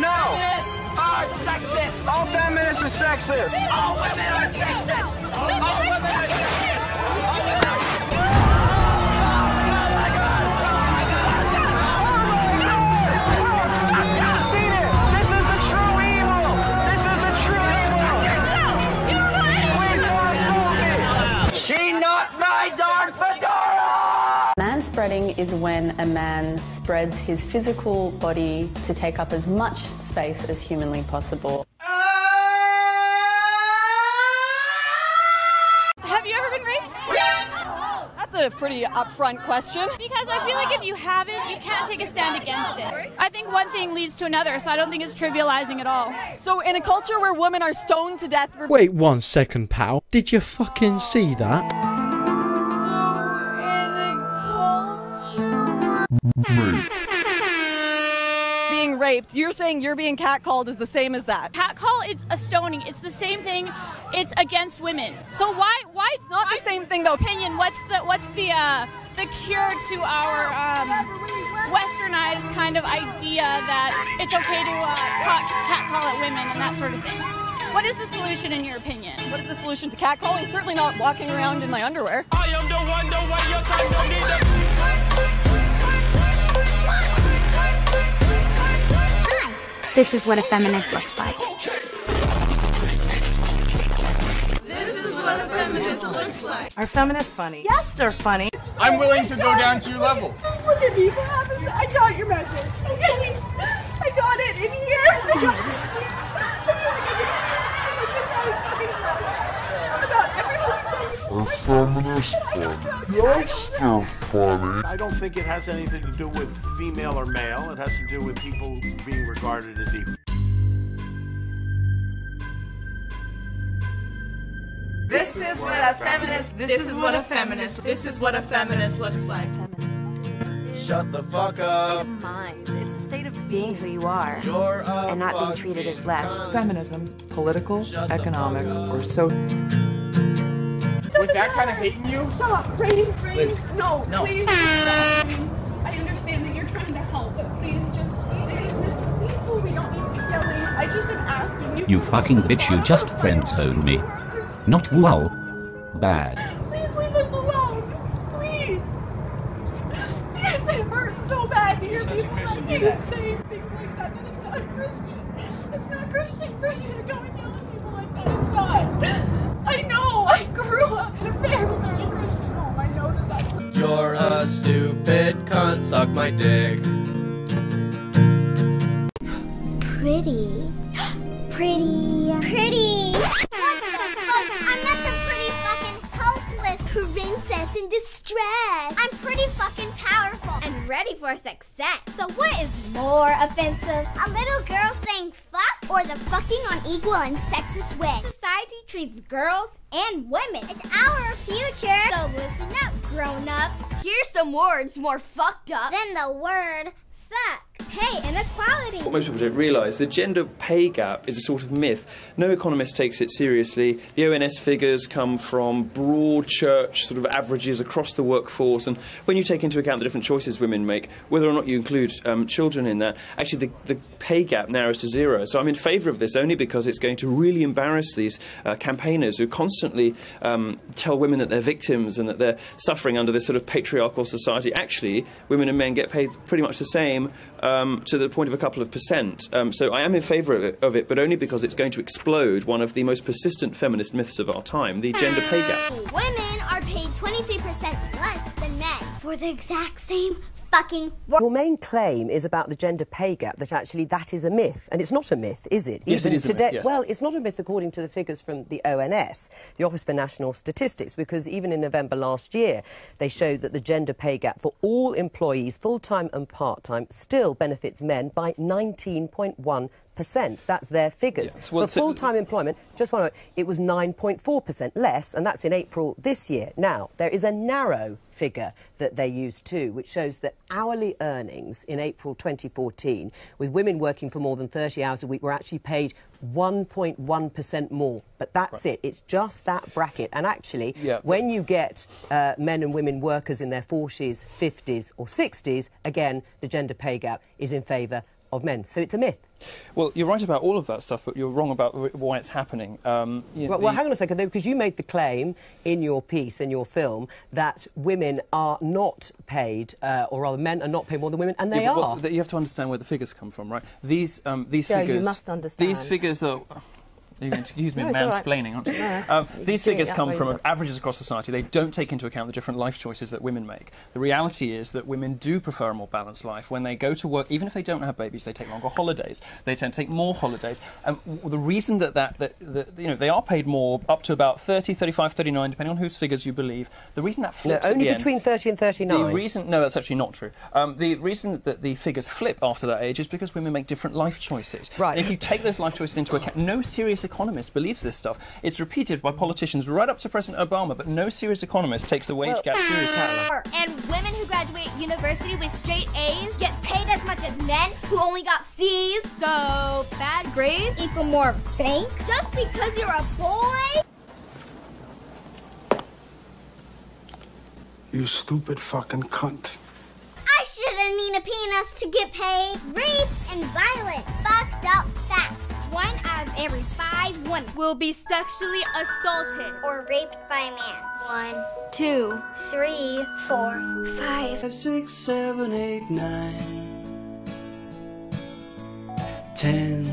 No! Feminists are sexist! All feminists are sexist! All women are sexist! All women are sexist! Is when a man spreads his physical body to take up as much space as humanly possible. Have you ever been raped? That's a pretty upfront question. Because I feel like if you haven't, you can't take a stand against it. I think one thing leads to another, so I don't think it's trivializing at all. So, in a culture where women are stoned to death for Wait one second, pal. Did you fucking see that? Being raped, you're saying you're being catcalled is the same as that. Catcall, is a stoning. It's the same thing. It's against women. So why, why it's Not the same thing though. opinion? What's the, what's the, uh, the cure to our um, westernized kind of idea that it's okay to uh, cat, catcall at women and that sort of thing? What is the solution in your opinion? What is the solution to catcalling? Certainly not walking around in my underwear. I am the one, the way your time don't need This is what a feminist looks like. This is what a feminist looks like. Are feminists funny? Yes, they're funny. I'm willing to go down to your level. Look at me. What happened? I got your message. Okay. I got it in here. I got I don't think it has anything to do with female or male. It has to do with people being regarded as equal. This is what a feminist. This is what a feminist. This is what a feminist looks like. Shut the fuck up. It's a state of mind. It's a state of being who you are You're a and not being treated as less. Feminism, political, economic, or so. With that kind of hating you? Stop. Rain, rain. Liz. No, No. please. Stop. I understand that you're trying to help, but please just please, this is peaceful. We don't need to be yelling. I just am asking you. You fucking bitch, you just friend zoned me. Not wow. Bad. Suck my dick. Pretty. Pretty. Pretty. What the fuck? I'm not the pretty fucking helpless princess in distress. I'm pretty fucking powerful and ready for success. So what is more offensive? A little girl saying fuck or the fucking unequal and sexist way? Society treats girls and women. It's our future. So listen up, grown-ups. Here's some words more fucked up than the word fuck. Pay inequality. What most people don't realise, the gender pay gap is a sort of myth. No economist takes it seriously. The ONS figures come from broad church sort of averages across the workforce, and when you take into account the different choices women make, whether or not you include um, children in that, actually the, the pay gap narrows to zero. So I'm in favour of this only because it's going to really embarrass these uh, campaigners who constantly um, tell women that they're victims and that they're suffering under this sort of patriarchal society. Actually, women and men get paid pretty much the same um, to the point of a couple of percent. Um, so I am in favour of it, of it, but only because it's going to explode one of the most persistent feminist myths of our time the gender pay gap. Women are paid 23% less than men for the exact same fucking work. Your main claim is about the gender pay gap, that actually that is a myth. And it's not a myth, is it? Yes, it is a myth, yes. Well, it's not a myth according to the figures from the ONS, the Office for National Statistics, because even in November last year, they showed that the gender pay gap for all employees, full time and part time, still benefits men by 19.1 percent. That's their figures. Yes, well, For full-time employment, just one moment, it was 9.4 percent less, and that's in April this year. Now there is a narrow figure that they use too, which shows that hourly earnings in April 2014, with women working for more than 30 hours a week, were actually paid 1.1 percent more. But that's it. It's just that bracket. And actually, Yeah. when you get uh, men and women workers in their 40s, 50s, or 60s, again, the gender pay gap is in favour of men. So it's a myth. Well, you're right about all of that stuff, but you're wrong about why it's happening. Um, you know, Well, well, hang on a second, though, because you made the claim in your piece, in your film, that women are not paid, uh, or rather, men are not paid more than women, and they Yeah, but, are. well, you have to understand where the figures come from, right? These um, these Yeah, you must understand. These figures are. You're going to accuse me No, all right. mansplaining, aren't you? No. Um, these figures come from averages across society. They don't take into account the different life choices that women make. The reality is that women do prefer a more balanced life. When they go to work, even if they don't have babies, they take longer holidays. They tend to take more holidays. And the reason that, that, that, that you know, they are paid more, up to about 30, 35, 39, depending on whose figures you believe, the reason that No, flips at only the end- between 30 and 39. the reason, no, that's actually not true. Um, the reason that the figures flip after that age is because women make different life choices. Right. if you take those life choices into account, no serious economist believes this stuff. It's repeated by politicians right up to President Obama, but no serious economist takes the wage gap seriously. And women who graduate university with straight A's get paid as much as men who only got C's. So bad grades equal more bank just because you're a boy. You stupid fucking cunt. I shouldn't need a penis to get paid. Rape and violence. Fucked up fact. One out of every five women will be sexually assaulted or raped by a man. One, two, three, four, five. Six, seven, eight, nine, ten,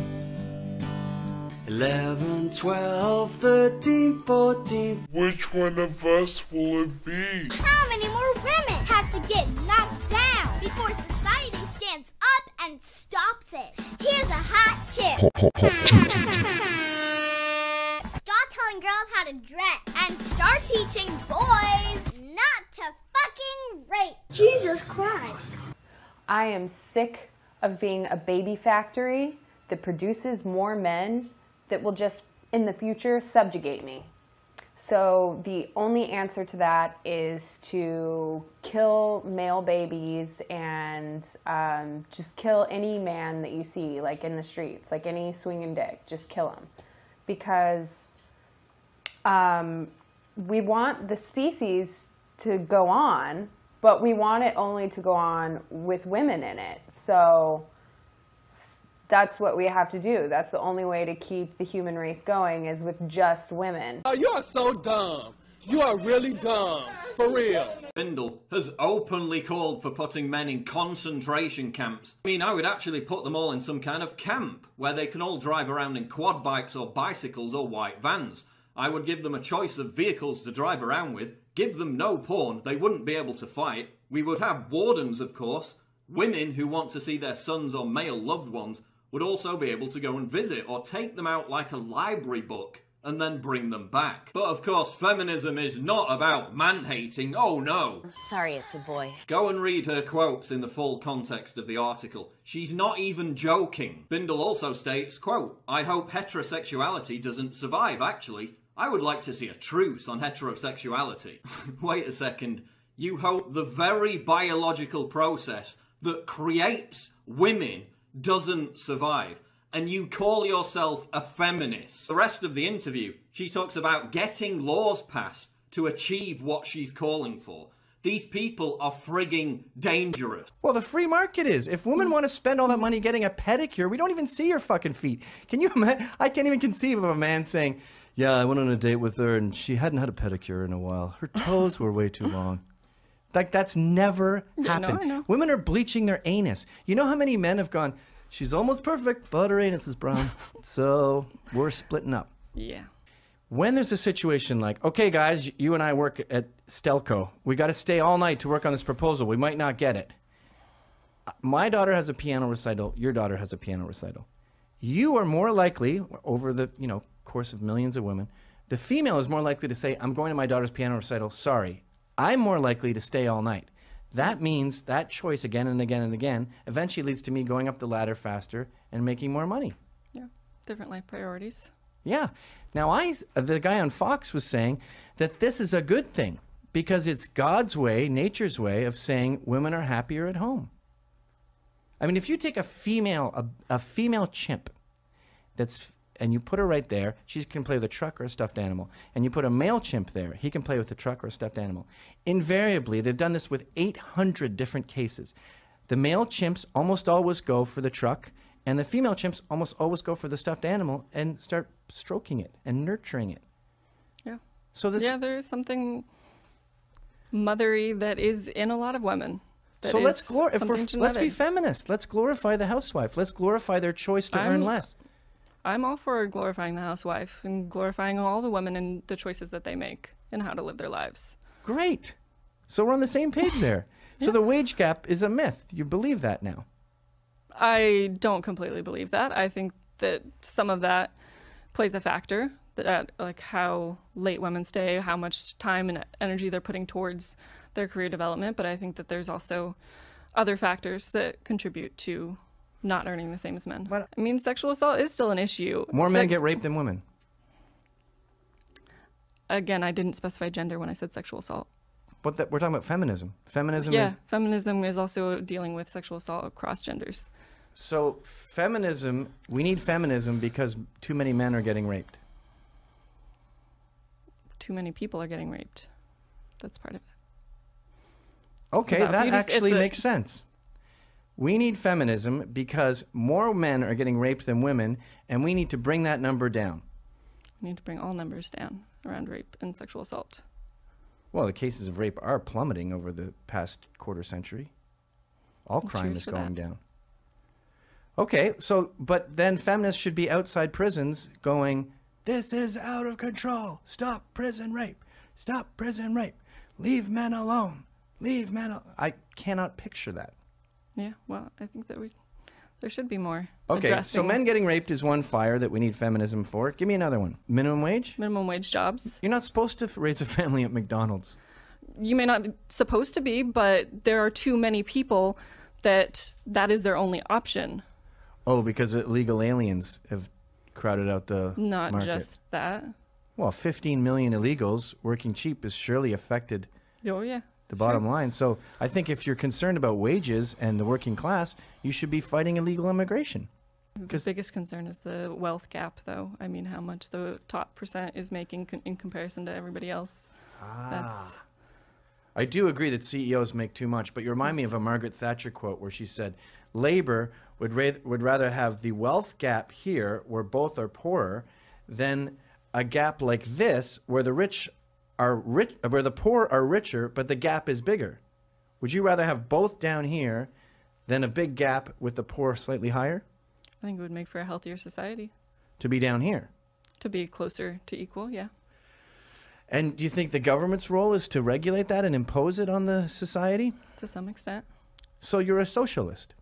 eleven, twelve, thirteen, fourteen. Which one of us will it be? How many more women have to get knocked down before society stands up and stops it? Here's a hot tip. Stop telling girls how to dress and start teaching boys not to fucking rape. Jesus Christ. I am sick of being a baby factory that produces more men that will just, in the future, subjugate me. So the only answer to that is to kill male babies and um, just kill any man that you see, like in the streets, like any swinging dick, just kill him, because um, we want the species to go on, but we want it only to go on with women in it. So that's what we have to do. That's the only way to keep the human race going is with just women. Oh, you are so dumb. You are really dumb. For real. Bindel has openly called for putting men in concentration camps. I mean, I would actually put them all in some kind of camp where they can all drive around in quad bikes or bicycles or white vans. I would give them a choice of vehicles to drive around with, give them no porn, they wouldn't be able to fight. We would have wardens, of course. Women who want to see their sons or male loved ones would also be able to go and visit or take them out like a library book and then bring them back. But of course, feminism is not about man hating. Oh no. I'm sorry it's a boy. Go and read her quotes in the full context of the article. She's not even joking. Bindel also states, quote, I hope heterosexuality doesn't survive, actually. I would like to see a truce on heterosexuality. Wait a second. You hope the very biological process that creates women doesn't survive. And you call yourself a feminist. The rest of the interview, she talks about getting laws passed to achieve what she's calling for. These people are frigging dangerous. Well, the free market is. If women mm. want to spend all that money getting a pedicure, we don't even see your fucking feet. Can you imagine? I can't even conceive of a man saying, Yeah, I went on a date with her and she hadn't had a pedicure in a while. Her toes were way too long. Like, that's never no, happened. Know. Women are bleaching their anus. You know how many men have gone, She's almost perfect, but her anus is brown. so we're splitting up. Yeah. When there's a situation like, okay, guys, you and I work at Stelco. We got to stay all night to work on this proposal. We might not get it. My daughter has a piano recital. Your daughter has a piano recital. You are more likely, over the you know course of millions of women, the female is more likely to say, "I'm going to my daughter's piano recital. Sorry." I'm more likely to stay all night. That means that choice again and again and again eventually leads to me going up the ladder faster and making more money. Yeah. Different life priorities. Yeah. Now, I the guy on Fox was saying that this is a good thing because it's God's way, nature's way of saying women are happier at home. I mean, if you take a female a, a female chimp that's and you put her right there, she can play with a truck or a stuffed animal. And you put a male chimp there, he can play with a truck or a stuffed animal. Invariably, they've done this with 800 different cases. The male chimps almost always go for the truck, and the female chimps almost always go for the stuffed animal and start stroking it and nurturing it. Yeah. So this Yeah, there's something mothery that is in a lot of women. so let's is glor- if we're, let's be feminist. Let's glorify the housewife. Let's glorify their choice to earn I'm- less. I'm all for glorifying the housewife and glorifying all the women and the choices that they make and how to live their lives. Great. So we're on the same page there. So the wage gap is a myth. You believe that now. I don't completely believe that. I think that some of that plays a factor that uh, like how late women stay, how much time and energy they're putting towards their career development, but I think that there's also other factors that contribute to not earning the same as men. I mean, sexual assault is still an issue. More men get raped than women. Again, I didn't specify gender when I said sexual assault. But that, we're talking about feminism. Feminism yeah, is feminism is also dealing with sexual assault across genders. so feminism. We need feminism because too many men are getting raped. Too many people are getting raped. That's part of it. Okay, that we just- actually a- makes sense. We need feminism because more men are getting raped than women, and we need to bring that number down. We need to bring all numbers down around rape and sexual assault. Well, the cases of rape are plummeting over the past quarter century. All crime Cheers is going that. down. Okay, so but then feminists should be outside prisons going, "This is out of control. Stop prison rape. Stop prison rape. Leave men alone. Leave men." Al-. I cannot picture that. Yeah, well, I think that we there should be more. Okay, so men getting raped is one fire that we need feminism for. Give me another one. Minimum wage? minimum wage jobs. You're not supposed to raise a family at McDonald's. You may not be supposed to be, but there are too many people that that is their only option. Oh, because illegal aliens have crowded out the Not market. just that. Well, 15 million illegals working cheap is surely affected Oh yeah. The bottom line. So I think if you're concerned about wages and the working class, you should be fighting illegal immigration. The biggest concern is the wealth gap, though. I mean, how much the top percent is making in comparison to everybody else. That's ah. I do agree that CEOs make too much, but you remind me of a Margaret Thatcher quote where she said, "Labor would ra- would rather have the wealth gap here, where both are poorer, than a gap like this, where the rich are rich, where the poor are richer, but the gap is bigger. Would you rather have both down here, than a big gap with the poor slightly higher, I think it would make for a healthier society to be down here?" to be closer to equal. Yeah. And do you think the government's role is to regulate that and impose it on the society? To some extent. So you're a socialist.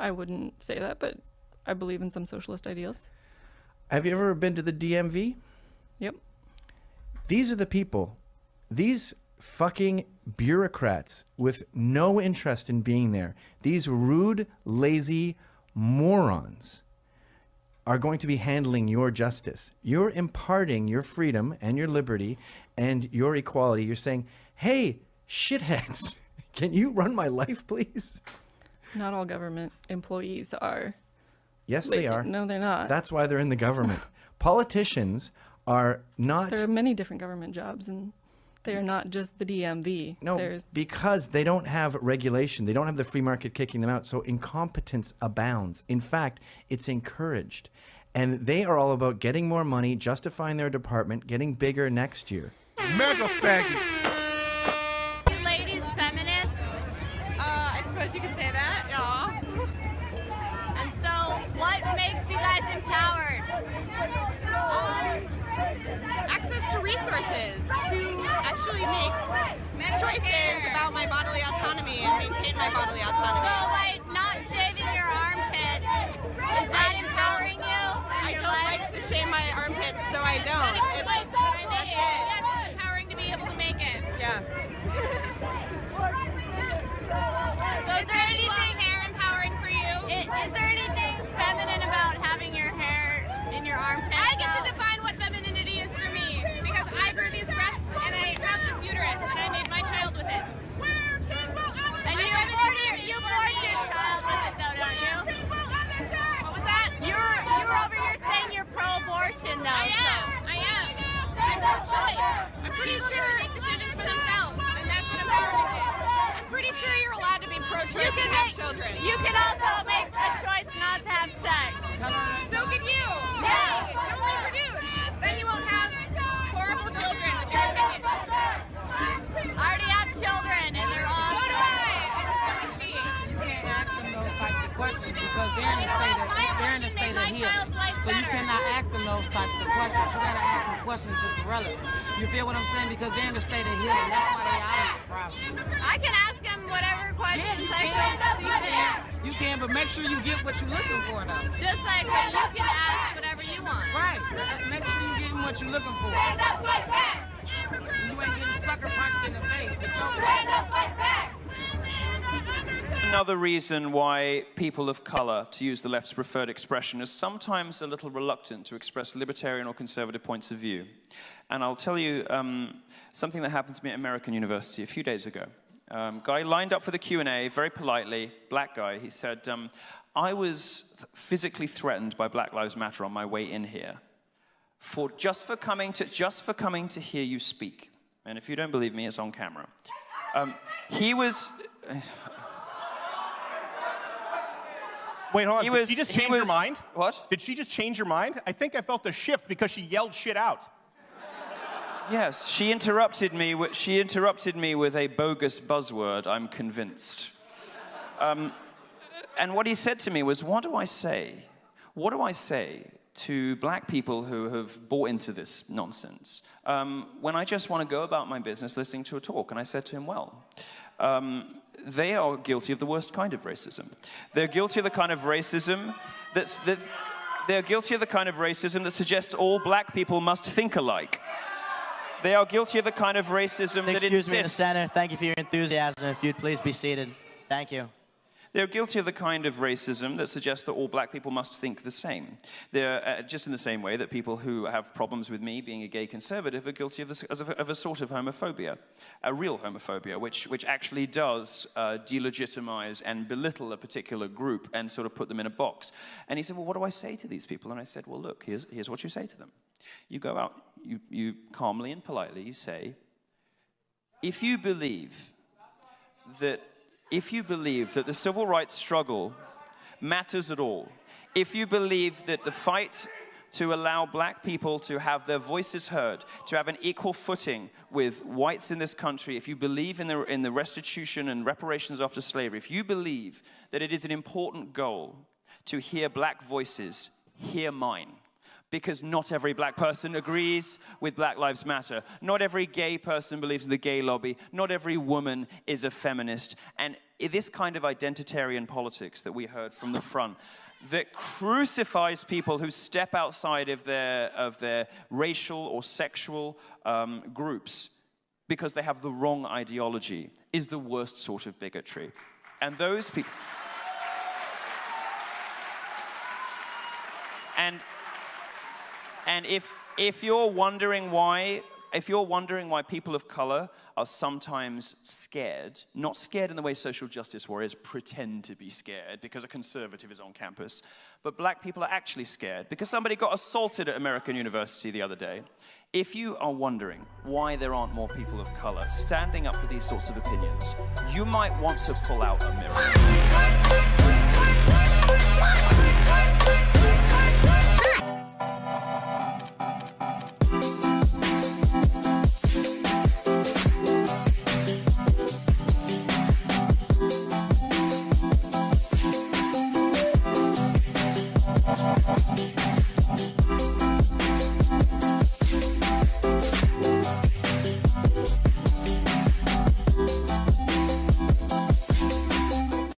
I wouldn't say that, but I believe in some socialist ideals. Have you ever been to the DMV? Yep. These are the people, these fucking bureaucrats with no interest in being there, these rude, lazy morons are going to be handling your justice. You're imparting your freedom and your liberty and your equality. You're saying, hey, shitheads, can you run my life, please? Not all government employees are. Yes, lazy. they are. No, they're not. That's why they're in the government. Politicians are not. There are many different government jobs, and they are not just the DMV. No, There's, because they don't have regulation. They don't have the free market kicking them out. So incompetence abounds. In fact, it's encouraged. And they are all about getting more money, justifying their department, getting bigger next year. Mega faggot. To actually make choices about my bodily autonomy and maintain my bodily autonomy. So, like, not shaving your armpits, is that empowering you? I don't like to shave my armpits, so I don't. It's, that's it. It's empowering to be able to make it. Yeah. pro-abortion. I am. I am. I'm pro-choice. I'm pretty sure get to make decisions for themselves, and that's what empowerment is. I'm pretty sure you're allowed to be pro-choice You can and have children. you can also make a choice not to have sex. So can you. Yeah. Don't reproduce. Then you won't have horrible children with your opinion. I already have children and they're all. So do I. And so does she. You can't ask them those types of questions because they're in a state of they're in a state of healing. So you cannot ask them those types of questions. You gotta ask them questions that's relevant. You feel what I'm saying? Because they're in a state of healing. That's why they out of the problem. I can ask them whatever questions you I can. can. You can. You can, but make sure you get what you're looking for though. Just like that you can ask whatever you want. Right. Make sure you're getting what you're looking for. Stand up, fight back. You ain't getting sucker punched in the face. Get your Stand up, fight back. Another reason why people of colour, to use the left's preferred expression, is sometimes a little reluctant to express libertarian or conservative points of view. And I'll tell you um, something that happened to me at American University a few days ago. Um, guy lined up for the Q&A very politely, black guy. He said, um, I was physically threatened by Black Lives Matter on my way in here for just for coming to just for coming to hear you speak. And if you don't believe me, it's on camera. Um, he was. Wait, hold on. He Did was- she just he change your was- mind? What? Did she just change your mind? I think I felt a shift because she yelled shit out. Yes, she interrupted me. With, she interrupted me with a bogus buzzword. I'm convinced. Um, and what he said to me was, "What do I say? What do I say to black people who have bought into this nonsense um, when I just want to go about my business listening to a talk?" And I said to him, "Well." Um, they are guilty of the worst kind of racism. They're guilty of the kind of racism that's, that they're guilty of the kind of racism that suggests all black people must think alike. They are guilty of the kind of racism that Excuse me, Mr. insists. Senator. Thank you for your enthusiasm. If you'd please be seated. Thank you. They're guilty of the kind of racism that suggests that all black people must think the same. They're uh, just in the same way that people who have problems with me being a gay conservative are guilty of, a, of a sort of homophobia, a real homophobia, which, which actually does uh, delegitimize and belittle a particular group and sort of put them in a box. And he said, Well, what do I say to these people? And I said, Well, look, here's, here's what you say to them. You go out, you, you calmly and politely, you say, if you believe that if you believe that the civil rights struggle matters at all, if you believe that the fight to allow black people to have their voices heard, to have an equal footing with whites in this country, if you believe in the, in the restitution and reparations after slavery, if you believe that it is an important goal to hear black voices, hear mine because not every black person agrees with Black Lives Matter. Not every gay person believes in the gay lobby. Not every woman is a feminist. And this kind of identitarian politics that we heard from the front that crucifies people who step outside of their, of their racial or sexual um, groups because they have the wrong ideology is the worst sort of bigotry. And those people. And and if, if you're wondering why, if you're wondering why people of color are sometimes scared, not scared in the way social justice warriors pretend to be scared because a conservative is on campus, but black people are actually scared because somebody got assaulted at American University the other day. If you are wondering why there aren't more people of color standing up for these sorts of opinions, you might want to pull out a mirror.